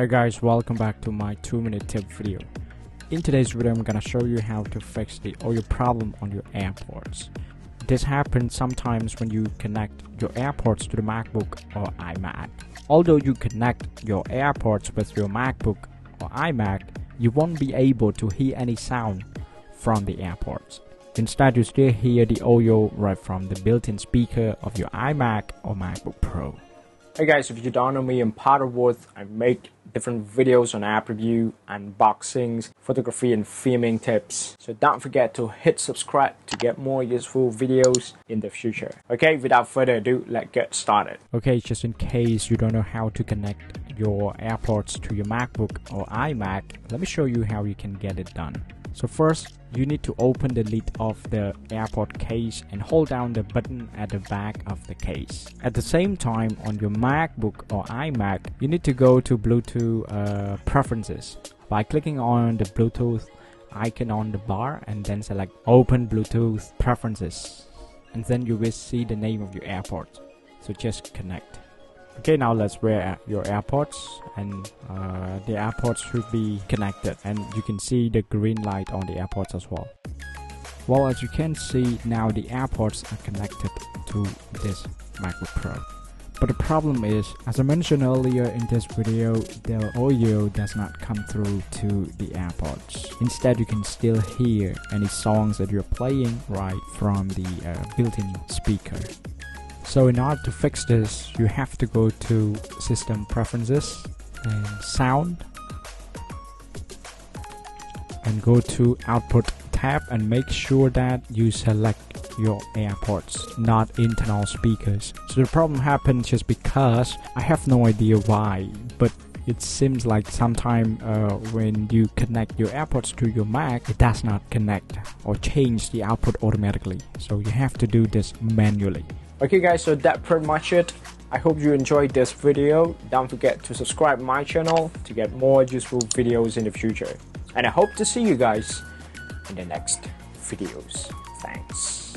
Hi guys, welcome back to my 2 minute tip video. In today's video I'm gonna show you how to fix the audio problem on your AirPods. This happens sometimes when you connect your AirPods to the MacBook or iMac. Although you connect your AirPods with your MacBook or iMac, you won't be able to hear any sound from the AirPods. Instead, you still hear the audio right from the built-in speaker of your iMac or MacBook Pro. Hey guys, if you don't know me, I'm Paravuth. I make different videos on app review, unboxings, photography and filming tips. So don't forget to hit subscribe to get more useful videos in the future. Okay, without further ado, let's get started. Okay, just in case you don't know how to connect your AirPods to your MacBook or iMac, let me show you how you can get it done. So first, you need to open the lid of the AirPod case and hold down the button at the back of the case. At the same time, on your MacBook or iMac, you need to go to Bluetooth uh, preferences by clicking on the Bluetooth icon on the bar and then select open Bluetooth preferences and then you will see the name of your AirPods. So just connect. Okay, now let's wear your AirPods and uh, the AirPods should be connected and you can see the green light on the AirPods as well. Well, as you can see now the AirPods are connected to this MacBook Pro. But the problem is, as I mentioned earlier in this video, the audio does not come through to the AirPods. Instead, you can still hear any songs that you're playing right from the uh, built-in speaker. So in order to fix this, you have to go to System Preferences and Sound and go to Output tab and make sure that you select your AirPods, not internal speakers. So the problem happens just because I have no idea why, but it seems like sometime uh, when you connect your AirPods to your Mac, it does not connect or change the output automatically. So you have to do this manually. Okay guys, so that pretty much it. I hope you enjoyed this video. Don't forget to subscribe my channel to get more useful videos in the future. And I hope to see you guys in the next videos. Thanks.